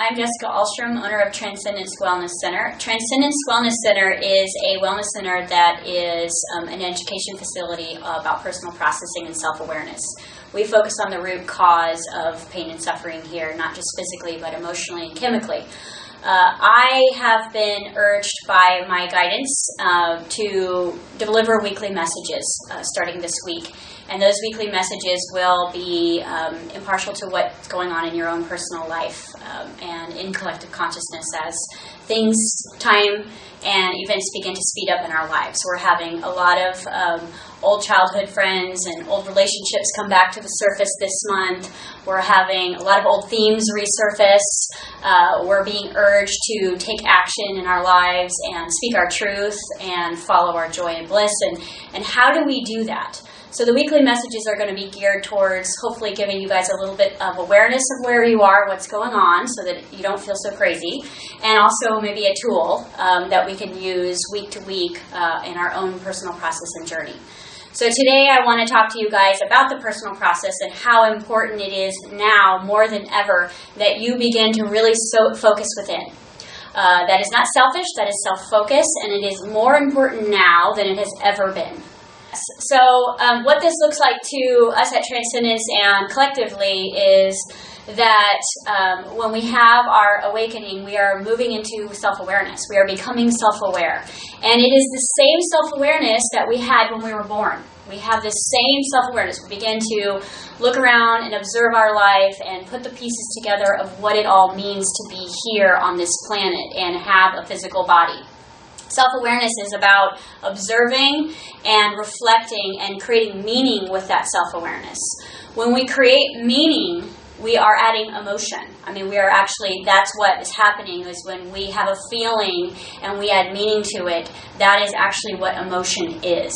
I'm Jessica Alstrom, owner of Transcendence Wellness Center. Transcendence Wellness Center is a wellness center that is um, an education facility about personal processing and self awareness. We focus on the root cause of pain and suffering here, not just physically, but emotionally and chemically. Uh, I have been urged by my guidance uh, to deliver weekly messages uh, starting this week. And those weekly messages will be um, impartial to what's going on in your own personal life um, and in collective consciousness as things, time, and events begin to speed up in our lives. We're having a lot of um, old childhood friends and old relationships come back to the surface this month. We're having a lot of old themes resurface. Uh, we're being urged to take action in our lives and speak our truth and follow our joy and bliss. And, and how do we do that? So the weekly messages are going to be geared towards hopefully giving you guys a little bit of awareness of where you are, what's going on, so that you don't feel so crazy, and also maybe a tool um, that we can use week to week uh, in our own personal process and journey. So today I want to talk to you guys about the personal process and how important it is now more than ever that you begin to really so focus within. Uh, that is not selfish, that is self focus, and it is more important now than it has ever been. So, um, what this looks like to us at Transcendence and collectively is that um, when we have our awakening, we are moving into self awareness. We are becoming self aware. And it is the same self awareness that we had when we were born. We have this same self awareness. We begin to look around and observe our life and put the pieces together of what it all means to be here on this planet and have a physical body. Self awareness is about observing and reflecting and creating meaning with that self awareness. When we create meaning, we are adding emotion. I mean, we are actually, that's what is happening is when we have a feeling and we add meaning to it, that is actually what emotion is.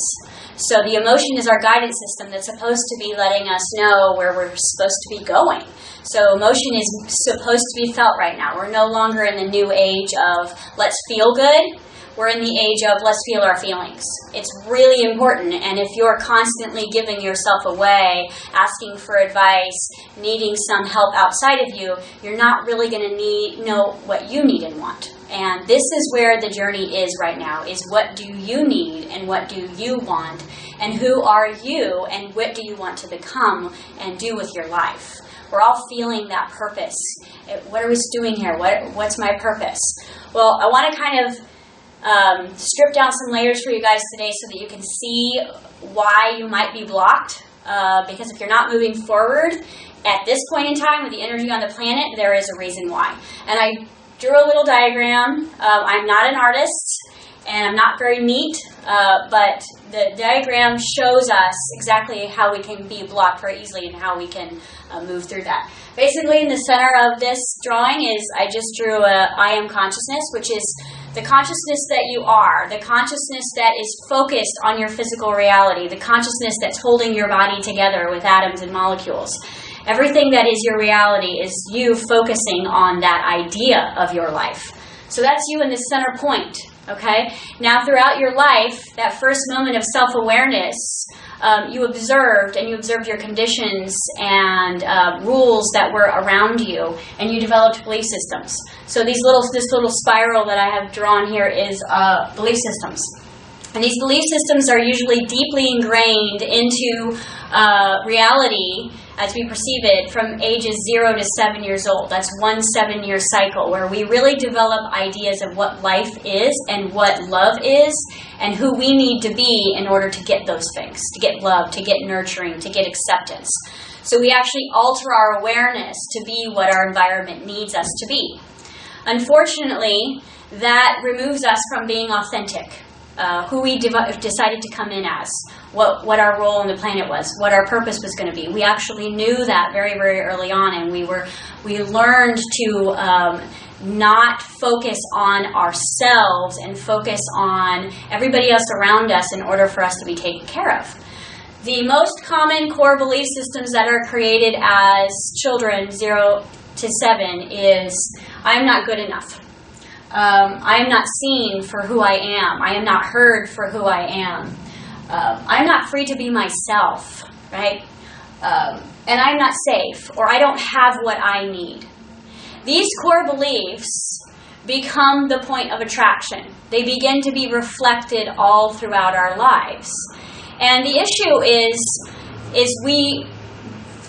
So the emotion is our guidance system that's supposed to be letting us know where we're supposed to be going. So emotion is supposed to be felt right now. We're no longer in the new age of let's feel good we're in the age of let's feel our feelings. It's really important. And if you're constantly giving yourself away, asking for advice, needing some help outside of you, you're not really going to need know what you need and want. And this is where the journey is right now is what do you need and what do you want and who are you and what do you want to become and do with your life. We're all feeling that purpose. Eh, what are we doing here? What, what's my purpose? Well, I want to kind of um, strip down some layers for you guys today so that you can see why you might be blocked. Uh, because if you're not moving forward at this point in time with the energy on the planet, there is a reason why. And I drew a little diagram. Uh, I'm not an artist and I'm not very neat, uh, but the diagram shows us exactly how we can be blocked very easily and how we can uh, move through that. Basically, in the center of this drawing is I just drew a I am consciousness, which is the consciousness that you are, the consciousness that is focused on your physical reality, the consciousness that's holding your body together with atoms and molecules. Everything that is your reality is you focusing on that idea of your life. So that's you in the center point, okay? Now, throughout your life, that first moment of self awareness, um, you observed and you observed your conditions and uh, rules that were around you, and you developed belief systems. So these little, this little spiral that I have drawn here is uh, belief systems. And these belief systems are usually deeply ingrained into uh, reality as we perceive it from ages zero to seven years old. That's one seven year cycle where we really develop ideas of what life is and what love is and who we need to be in order to get those things to get love, to get nurturing, to get acceptance. So we actually alter our awareness to be what our environment needs us to be. Unfortunately, that removes us from being authentic uh, who we decided to come in as, what, what our role on the planet was, what our purpose was going to be. We actually knew that very, very early on, and we were we learned to um, not focus on ourselves and focus on everybody else around us in order for us to be taken care of. The most common core belief systems that are created as children, zero to seven, is I'm not good enough. Um, I am not seen for who I am. I am not heard for who I am. Uh, I'm not free to be myself, right? Um, and I'm not safe, or I don't have what I need. these core beliefs become the point of attraction. They begin to be reflected all throughout our lives. And the issue is is we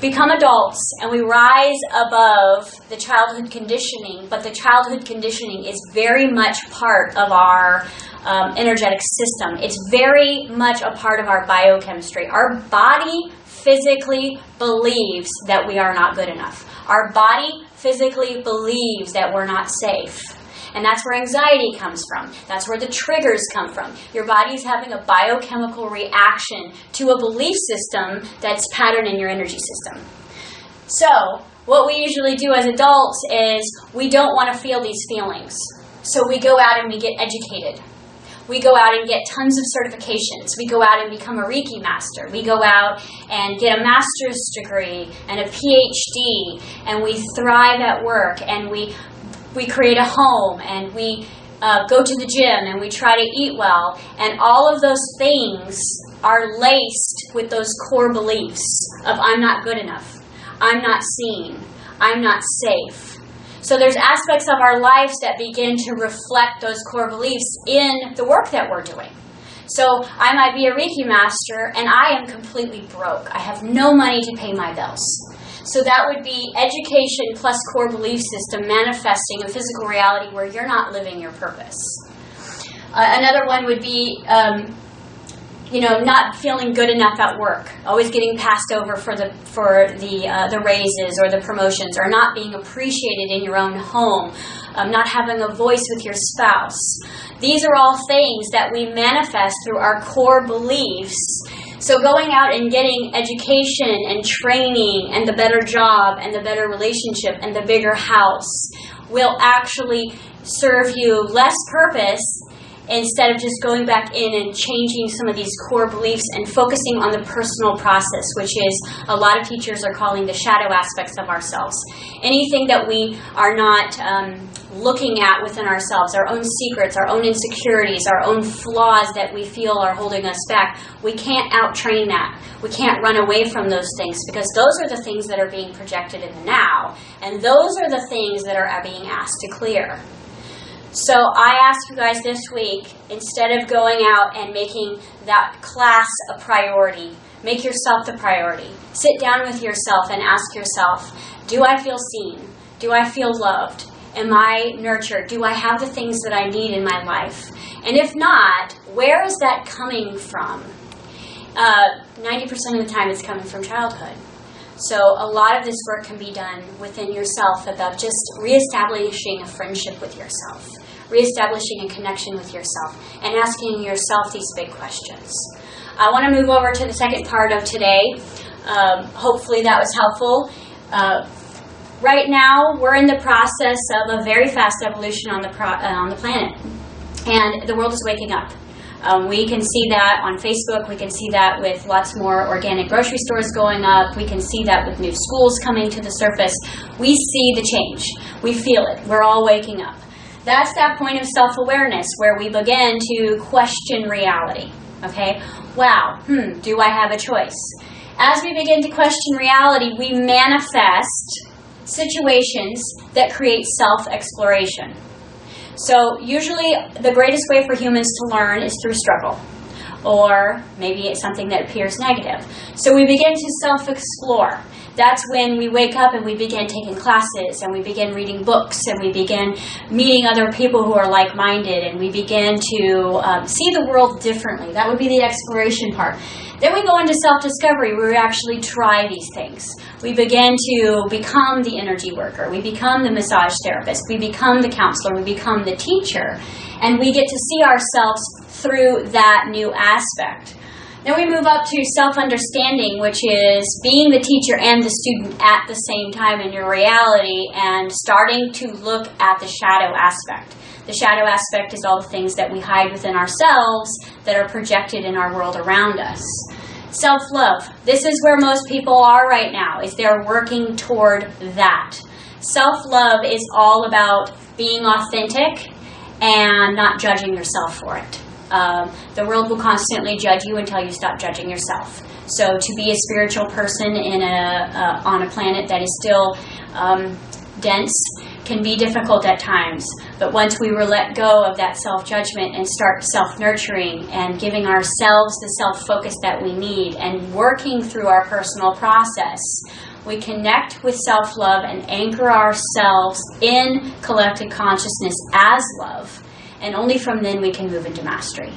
become adults and we rise above the childhood conditioning, but the childhood conditioning is very much part of our um, energetic system. It's very much a part of our biochemistry. Our body physically believes that we are not good enough. Our body physically believes that we're not safe. And that's where anxiety comes from. That's where the triggers come from. Your body's having a biochemical reaction to a belief system that's patterned in your energy system. So, what we usually do as adults is we don't want to feel these feelings. So we go out and we get educated. We go out and get tons of certifications. We go out and become a Reiki master. We go out and get a master's degree and a PhD, and we thrive at work and we we create a home and we uh, go to the gym and we try to eat well. And all of those things are laced with those core beliefs of I'm not good enough, I'm not seen, I'm not safe. So there's aspects of our lives that begin to reflect those core beliefs in the work that we're doing. So I might be a Reiki master and I am completely broke. I have no money to pay my bills. So that would be education plus core belief system manifesting a physical reality where you're not living your purpose. Uh, another one would be, um, you know, not feeling good enough at work, always getting passed over for the for the uh, the raises or the promotions, or not being appreciated in your own home, um, not having a voice with your spouse. These are all things that we manifest through our core beliefs so going out and getting education and training and the better job and the better relationship and the bigger house will actually serve you less purpose instead of just going back in and changing some of these core beliefs and focusing on the personal process, which is a lot of teachers are calling the shadow aspects of ourselves. Anything that we are not um, looking at within ourselves, our own secrets, our own insecurities, our own flaws that we feel are holding us back, we can't out train that. We can't run away from those things because those are the things that are being projected in the now, and those are the things that are being asked to clear. So I ask you guys this week, instead of going out and making that class a priority, make yourself the priority. Sit down with yourself and ask yourself, do I feel seen? Do I feel loved? Am I nurtured? Do I have the things that I need in my life? And if not, where is that coming from? Uh, 90% of the time, it's coming from childhood. So a lot of this work can be done within yourself about just reestablishing a friendship with yourself, reestablishing a connection with yourself, and asking yourself these big questions. I want to move over to the second part of today. Um, hopefully that was helpful. Uh, right now, we're in the process of a very fast evolution on the pro- uh, on the planet, and the world is waking up. Um, we can see that on Facebook. We can see that with lots more organic grocery stores going up. We can see that with new schools coming to the surface. We see the change. We feel it. We're all waking up. That's that point of self awareness where we begin to question reality. Okay? Wow, hmm, do I have a choice? As we begin to question reality, we manifest situations that create self exploration. So, usually, the greatest way for humans to learn is through struggle, or maybe it's something that appears negative. So, we begin to self explore. That's when we wake up and we begin taking classes, and we begin reading books, and we begin meeting other people who are like minded, and we begin to um, see the world differently. That would be the exploration part. Then we go into self discovery where we actually try these things. We begin to become the energy worker, we become the massage therapist, we become the counselor, we become the teacher, and we get to see ourselves through that new aspect. Then we move up to self understanding, which is being the teacher and the student at the same time in your reality and starting to look at the shadow aspect. The shadow aspect is all the things that we hide within ourselves that are projected in our world around us. Self love. This is where most people are right now, is they're working toward that. Self love is all about being authentic and not judging yourself for it. Um, the world will constantly judge you until you stop judging yourself. So to be a spiritual person in a uh, on a planet that is still um, dense can be difficult at times. But once we were let go of that self judgment and start self nurturing and giving ourselves the self focus that we need and working through our personal process, we connect with self love and anchor ourselves in collective consciousness as love. And only from then we can move into mastery.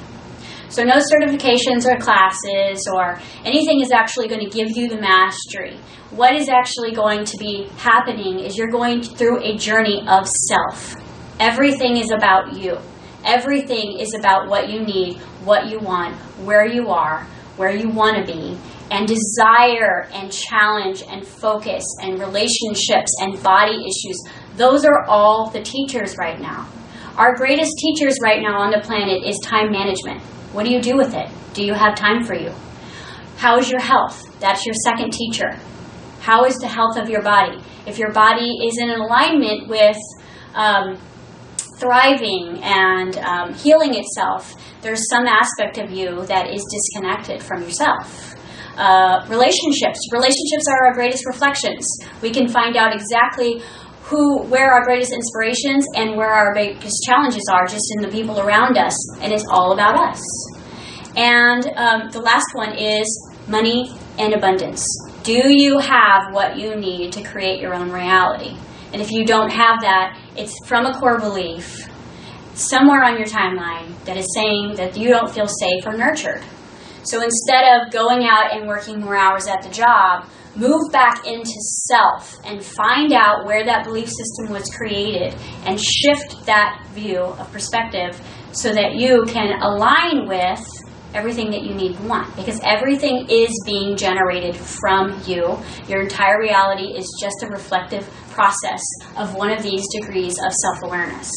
So, no certifications or classes or anything is actually going to give you the mastery. What is actually going to be happening is you're going through a journey of self. Everything is about you. Everything is about what you need, what you want, where you are, where you want to be, and desire and challenge and focus and relationships and body issues. Those are all the teachers right now. Our greatest teachers right now on the planet is time management. What do you do with it? Do you have time for you? How is your health? That's your second teacher. How is the health of your body? If your body is in alignment with um, thriving and um, healing itself, there's some aspect of you that is disconnected from yourself. Uh, relationships. Relationships are our greatest reflections. We can find out exactly who, where our greatest inspirations and where our biggest challenges are just in the people around us, and it's all about us. And um, the last one is money and abundance. Do you have what you need to create your own reality? And if you don't have that, it's from a core belief somewhere on your timeline that is saying that you don't feel safe or nurtured. So instead of going out and working more hours at the job, move back into self and find out where that belief system was created and shift that view of perspective so that you can align with everything that you need and want because everything is being generated from you. Your entire reality is just a reflective process of one of these degrees of self awareness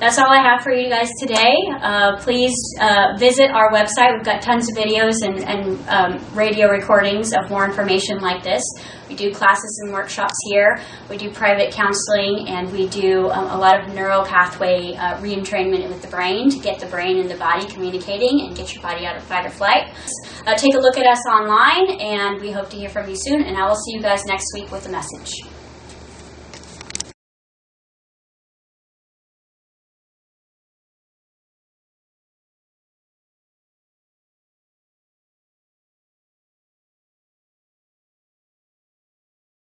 that's all I have for you guys today. Uh, please uh, visit our website. We've got tons of videos and, and um, radio recordings of more information like this. We do classes and workshops here. We do private counseling, and we do um, a lot of neural pathway uh, with the brain to get the brain and the body communicating and get your body out of fight or flight. Uh, take a look at us online, and we hope to hear from you soon. And I will see you guys next week with a message.